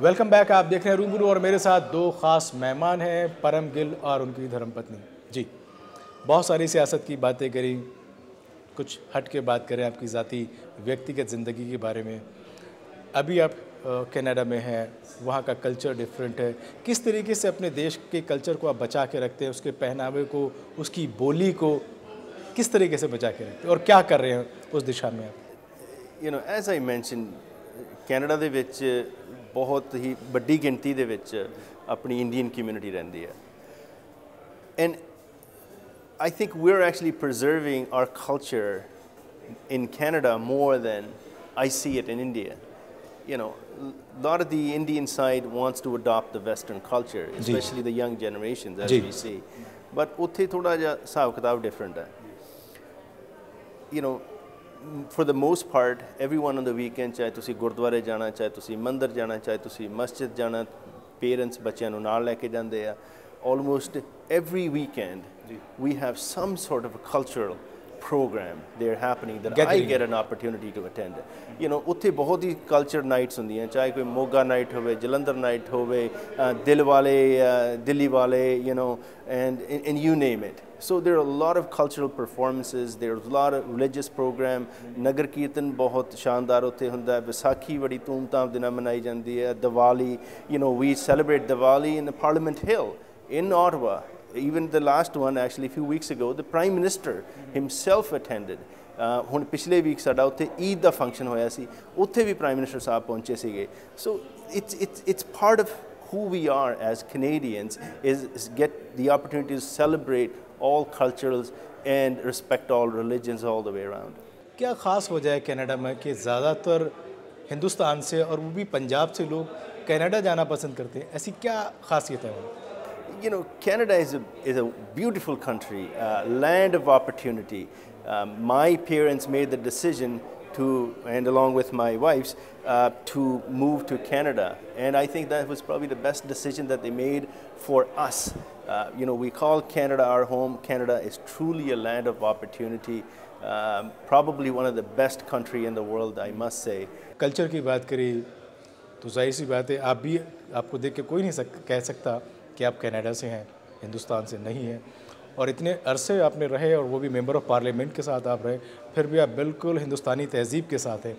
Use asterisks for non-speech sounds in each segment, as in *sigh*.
Welcome back आप देख रहे हैं रूबरू और मेरे साथ दो ख़ास मेहमान हैं परम गिल और उनकी धर्मपत्नी जी बहुत सारी सियासत की बातें करी कुछ हट के बात करें आपकी ज़ाती व्यक्तिगत ज़िंदगी के बारे में अभी आप कनाडा में हैं वहाँ का कल्चर डिफरेंट है किस तरीके से अपने देश के कल्चर को आप बचा के रखते हैं उसके पहनावे को उसकी बोली को किस तरीके से बचा के रखते हैं और क्या कर रहे हैं उस दिशा में आप you know as I mention Canada ਦੇ ਵਿੱਚ ਬਹੁਤ ਹੀ ਵੱਡੀ ਗਿਣਤੀ ਦੇ ਵਿੱਚ ਆਪਣੀ ਇੰਡੀਅਨ ਕਮਿਊਨਿਟੀ ਰਹਿੰਦੀ ਹੈ and I think we're actually preserving our culture in Canada more than I see it in India. You know, a lot of the Indian side wants to adopt the Western culture, especially the young generations, as ਜੀ। we see. But ਉੱਥੇ ਥੋੜਾ ਜਿਹਾ ਹਿਸਾਬ ਕਿਤਾਬ different ਹੈ. You know, for the most part everyone on the weekend ਚਾਹੇ ਤੁਸੀਂ ਗੁਰਦੁਆਰੇ ਜਾਣਾ ਚਾਹੇ ਤੁਸੀਂ ਮੰਦਿਰ ਜਾਣਾ ਚਾਹੇ ਤੁਸੀਂ ਮਸਜਿਦ ਜਾਣਾ ਪੇਰੈਂਟਸ ਬੱਚਿਆਂ ਨੂੰ ਨਾਲ ਲੈ ਕੇ ਜਾਂਦੇ ਆ almost every weekend we have some sort of cultural program they're happening that I Gathering. get an opportunity to attend you know ਉੱਥੇ ਬਹੁਤ ਹੀ ਕਲਚਰ ਨਾਈਟਸ ਹੁੰਦੀਆਂ ਚਾਹੇ ਕੋਈ ਮੋਗਾ ਨਾਈਟ ਹੋਵੇ ਜਲੰਧਰ ਨਾਈਟ ਹੋਵੇ ਅ, ਦਿਲ ਵਾਲੇ ਅ, ਦਿੱਲੀ ਵਾਲੇ you know and and you name it so there are a lot of cultural performances there's a lot of religious program ਨਗਰ ਕੀਰਤਨ ਬਹੁਤ ਸ਼ਾਨਦਾਰ ਉੱਥੇ ਹੁੰਦਾ ਹੈ ਵਿਸਾਖੀ ਬੜੀ ਧੂਮਧਾਮ ਦੇ ਨਾਲ ਮਨਾਈ ਜਾਂਦੀ ਹੈ Diwali you know we celebrate Diwali in the Parliament Hill in Ottawa even the last one actually a few weeks ago the prime minister himself attended ਅ, ਹੁਣ ਪਿਛਲੇ ਵੀਕ ਸਾਡਾ ਉੱਥੇ ਈਦ ਦਾ ਫੰਕਸ਼ਨ ਹੋਇਆ ਸੀ ਉੱਥੇ ਵੀ ਪ੍ਰਾਈਮ ਮਿਨਿਸਟਰ ਸਾਹਿਬ ਪਹੁੰਚੇ ਸੀਗੇ so it's it's it's part of who we are as Canadians is, is get the opportunity to celebrate all cultures and respect all religions all the way around. क्या ख़ास हो जाए Canada में कि ज़्यादातर हिंदुस्तान से और वो भी पंजाब से लोग कनाडा जाना पसंद करते हैं ऐसी क्या खासियत है वहाँ You know, Canada is a, is a beautiful country, uh, land of opportunity. Um, my parents made the decision to, and along with my wife's, uh, to move to Canada. And I think that was probably the best decision that they made for us. Uh, you know, we call Canada our home. Canada is truly a land of opportunity. Um, probably one of the best country in the world, I must say. Culture की बात करी तो जाहिर सी बात है आप भी आपको देख के कोई नहीं सक, कह सकता कि आप कनाडा से हैं हिंदुस्तान से नहीं हैं। और इतने अरसे आपने रहे और वो भी मेंबर ऑफ़ पार्लियामेंट के साथ आप रहे फिर भी आप बिल्कुल हिंदुस्तानी तहजीब के साथ हैं।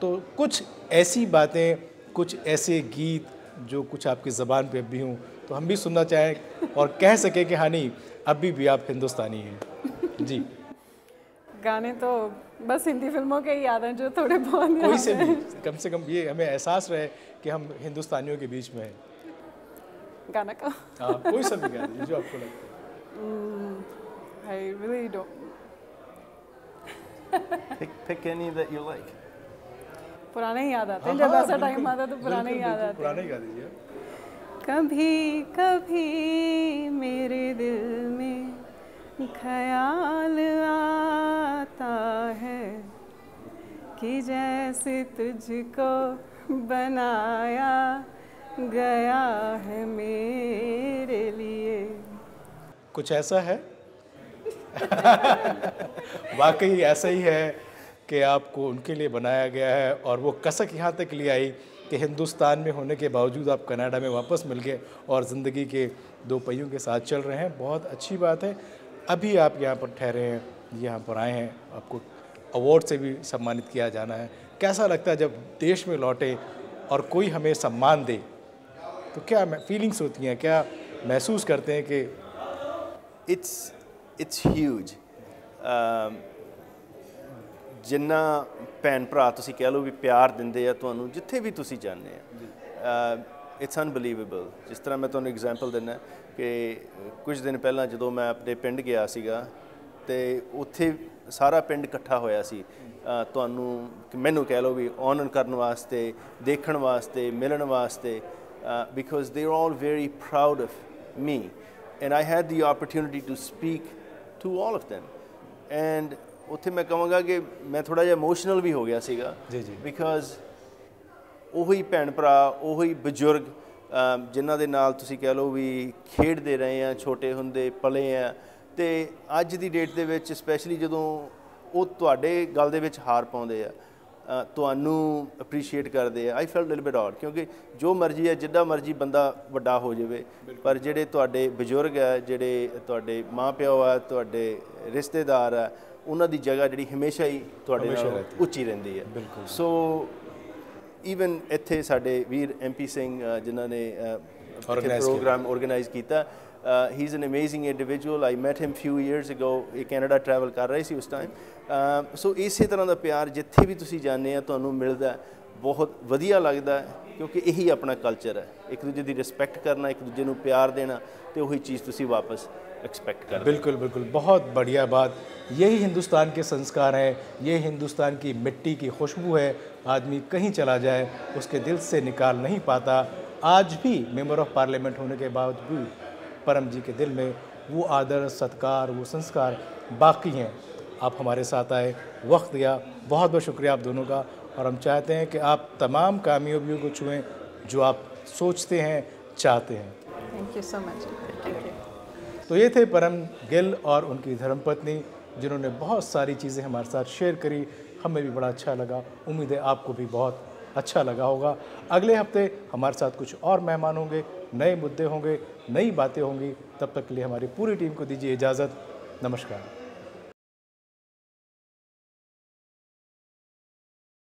तो कुछ ऐसी बातें कुछ ऐसे गीत जो कुछ आपकी ज़बान पे भी हों तो हम भी सुनना चाहें और कह सकें कि हाँ नहीं अभी भी आप हिंदुस्तानी हैं। जी। गाने तो बस हिंदी फ़िल्मों के ही याद हैं जो थोड़े बहुत कोई से। भी कम से कम ये हमें एहसास रहे कि हम हिंदुस्तानियों के बीच में हैं। गाना का हाँ कोई सा भी गा दीजिए जो आपको लगता है I really don't Pick, pick any that you like. पुराने ही याद आते हाँ, हैं जब ऐसा टाइम आता तो पुराने ही याद आते हैं पुराने गा दीजिए कभी कभी मेरे दिल में ख्याल आता है कि जैसे तुझको बनाया गया है मेरे लिए। कुछ ऐसा है? *laughs* वाकई ऐसा ही है कि आपको उनके लिए बनाया गया है और वो कसक यहाँ तक ले आई कि हिंदुस्तान में होने के बावजूद आप कनाडा में वापस मिल गए और ज़िंदगी के दो पहियों के साथ चल रहे हैं। बहुत अच्छी बात है। अभी आप यहाँ पर ठहरे हैं, यहाँ पर आए हैं। आपको अवार्ड से भी सम्मानित किया जाना है। कैसा लगता है जब देश में लौटे और कोई हमें सम्मान दे? तो क्या फीलिंग्स होती हैं क्या महसूस करते हैं कि it's it's huge um, ਜਿੰਨਾ ਭੈਣ ਭਰਾ ਤੁਸੀਂ ਕਹਿ ਲਓ ਵੀ ਪਿਆਰ ਦਿੰਦੇ ਆ ਤੁਹਾਨੂੰ ਜਿੱਥੇ ਵੀ ਤੁਸੀਂ ਜਾਂਦੇ ਆ ਇਟਸ ਅਨਬਲੀਵੇਬਲ ਜਿਸ ਤਰ੍ਹਾਂ ਮੈਂ ਤੁਹਾਨੂੰ ਐਗਜ਼ਾਮਪਲ ਦਿੰਦਾ ਕਿ ਕੁਝ ਦਿਨ ਪਹਿਲਾਂ ਜਦੋਂ ਮੈਂ ਆਪਣੇ ਪਿੰਡ ਗਿਆ ਸੀਗਾ ਤੇ ਉੱਥੇ ਸਾਰਾ ਪਿੰਡ ਇਕੱਠਾ ਹੋਇਆ ਸੀ ਅ, ਤੁਹਾਨੂੰ ਕਿ ਮੈਨੂੰ ਕਹਿ ਲਓ ਵੀ ਆਨਰ ਕਰਨ ਵਾਸਤੇ ਦੇਖਣ ਵਾਸਤੇ ਮਿਲਣ ਵਾਸਤੇ because they are all very proud of me and I had the opportunity to speak to all of them. And ਉੱਥੇ ਮੈਂ ਕਹਾਂਗਾ ਕਿ ਮੈਂ ਥੋੜਾ ਜਿਹਾ ਇਮੋਸ਼ਨਲ ਵੀ ਹੋ ਗਿਆ ਸੀਗਾ ਜੀ, ਜੀ। ਬਿਕਾਜ਼ ਉਹੀ ਭੈਣ ਭਰਾ ਉਹੀ ਬਜ਼ੁਰਗ ਜਿਨ੍ਹਾਂ ਦੇ ਨਾਲ ਤੁਸੀਂ ਕਹਿ ਲਓ ਵੀ ਖੇਡਦੇ ਰਹੇ ਆ ਛੋਟੇ ਹੁੰਦੇ ਪਲੇ ਆ ਤੇ ਅੱਜ ਦੀ ਡੇਟ ਦੇ ਵਿੱਚ ਸਪੈਸ਼ਲੀ ਜਦੋਂ ਉਹ ਤੁਹਾਡੇ ਗੱਲ ਦੇ ਵਿੱਚ ਹਾਰ ਪਾਉਂਦੇ ਆ ਤੁਹਾਨੂੰ ਅਪਰੀਸ਼ੀਏਟ ਕਰਦੇ ਆ। I felt little bit odd ਕਿਉਂਕਿ ਜੋ ਮਰਜ਼ੀ ਹੈ ਜਿੱਦਾਂ ਮਰਜ਼ੀ ਬੰਦਾ ਵੱਡਾ ਹੋ ਜਾਵੇ ਪਰ ਜਿਹੜੇ ਤੁਹਾਡੇ ਬਜ਼ੁਰਗ ਹੈ ਜਿਹੜੇ ਤੁਹਾਡੇ ਮਾਪਿਓ ਆ ਤੁਹਾਡੇ ਰਿਸ਼ਤੇਦਾਰ ਆ ਉਹਨਾਂ ਦੀ ਜਗ੍ਹਾ ਜਿਹੜੀ ਹਮੇਸ਼ਾ ਹੀ ਤੁਹਾਡੇ ਨਾਲ ਉੱਚੀ ਰਹਿੰਦੀ ਹੈ। ਸੋ ਈਵਨ ਇੱਥੇ ਸਾਡੇ ਵੀਰ ਐਮਪੀ ਸਿੰਘ ਜਿਨ੍ਹਾਂ ਨੇ ਪ੍ਰੋਗਰਾਮ ਆਰਗੇਨਾਈਜ਼ ਕੀਤਾ he is an amazing individual I met him few years ago ਇਹ ਕੈਨੇਡਾ ਟਰੈਵਲ ਕਰ ਰਹੇ ਸੀ ਉਸ ਟਾਈਮ ਸੋ ਇਸੇ ਤਰ੍ਹਾਂ ਦਾ ਪਿਆਰ ਜਿੱਥੇ ਵੀ ਤੁਸੀਂ ਜਾਂਦੇ ਆ ਤੁਹਾਨੂੰ ਮਿਲਦਾ ਹੈ, ਬਹੁਤ ਵਧੀਆ ਲੱਗਦਾ ਹੈ, ਕਿਉਂਕਿ ਇਹੀ ਆਪਣਾ ਕਲਚਰ ਹੈ ਇੱਕ ਦੂਜੇ ਦੀ ਰਿਸਪੈਕਟ ਕਰਨਾ ਇੱਕ ਦੂਜੇ ਨੂੰ ਪਿਆਰ ਦੇਣਾ ਤੇ ਉਹੀ ਚੀਜ਼ ਤੁਸੀਂ ਵਾਪਸ एक्सपेक्ट कर बिल्कुल बिल्कुल बहुत बढ़िया बात यही हिंदुस्तान के संस्कार हैं ये हिंदुस्तान की मिट्टी की खुशबू है आदमी कहीं चला जाए उसके दिल से निकाल नहीं पाता आज भी मेंबर ऑफ पार्लियामेंट होने के बावजूद परम जी के दिल में वो आदर सत्कार वो संस्कार बाकी हैं। आप हमारे साथ आए वक्त दिया बहुत बहुत शुक्रिया आप दोनों का। और हम चाहते हैं कि आप तमाम कामयाबियों को छुएँ जो आप सोचते हैं चाहते हैं। थैंक यू सो मच तो ये थे परम गिल और उनकी धर्मपत्नी जिन्होंने बहुत सारी चीज़ें हमारे साथ शेयर करी। हमें भी बड़ा अच्छा लगा। उम्मीद है आपको भी बहुत अच्छा लगा होगा। अगले हफ़्ते हमारे साथ कुछ और मेहमान होंगे, नए मुद्दे होंगे, नई बातें होंगी। तब तक के लिए हमारी पूरी टीम को दीजिए इजाज़त। नमस्कार।